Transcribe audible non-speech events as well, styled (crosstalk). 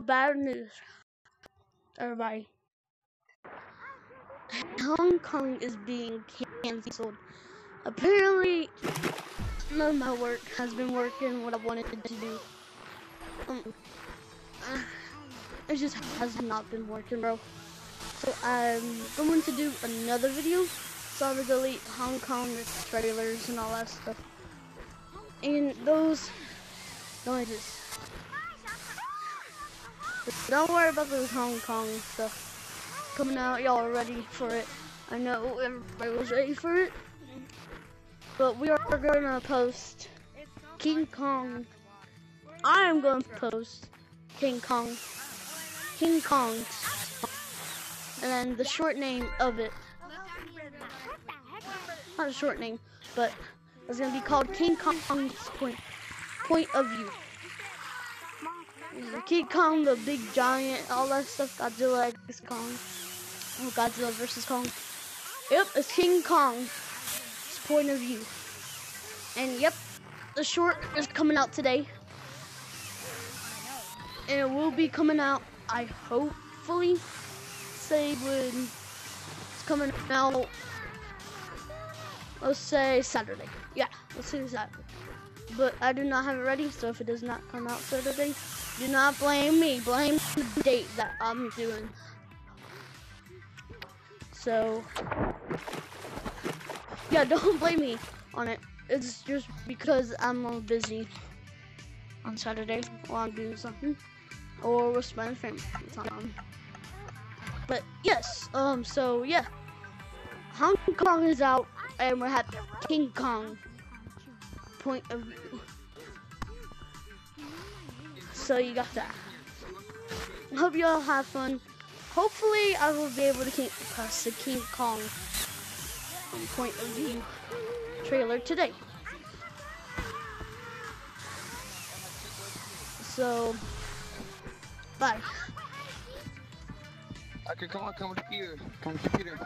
Bad news, everybody. Hong Kong is being canceled. Apparently, none of my work has been working what I wanted to do. Um, uh, it just has not been working, bro. So I'm going to do another video. So I'm gonna delete Hong Kong trailers and all that stuff. And those, no, just don't worry about those Hong Kong stuff coming out. Y'all are ready for it. I know everybody was ready for it. But we are gonna post King Kong. I am gonna post King Kong. King Kong. And then the short name of it. Not a short name, but it's gonna be called King Kong's Point Point of View. King Kong, the big giant, all that stuff. Godzilla x Kong. Oh, Godzilla versus Kong. Yep, it's King Kong's point of view. And yep, the short is coming out today. And it will be coming out, I hopefully say when it's coming out, let's say Saturday. Yeah, let's say Saturday. But I do not have it ready, so if it does not come out Saturday, do not blame me. Blame the date that I'm doing. So, yeah, (laughs) don't blame me on it. It's just because I'm busy on Saturday while I'm doing something, or with my family time. But yes, um, so yeah, Hong Kong is out, and we're have King Kong point of view. So you got that. Hope you all have fun. Hopefully, I will be able to keep press the King Kong point of view trailer today. So, bye. Okay, come on, come on, computer. Come computer.